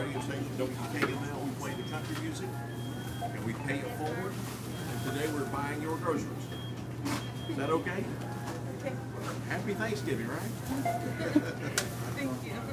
Radio station WKML, we play the country music, and we pay it forward. And today we're buying your groceries. Is that okay? Okay. Happy Thanksgiving, right?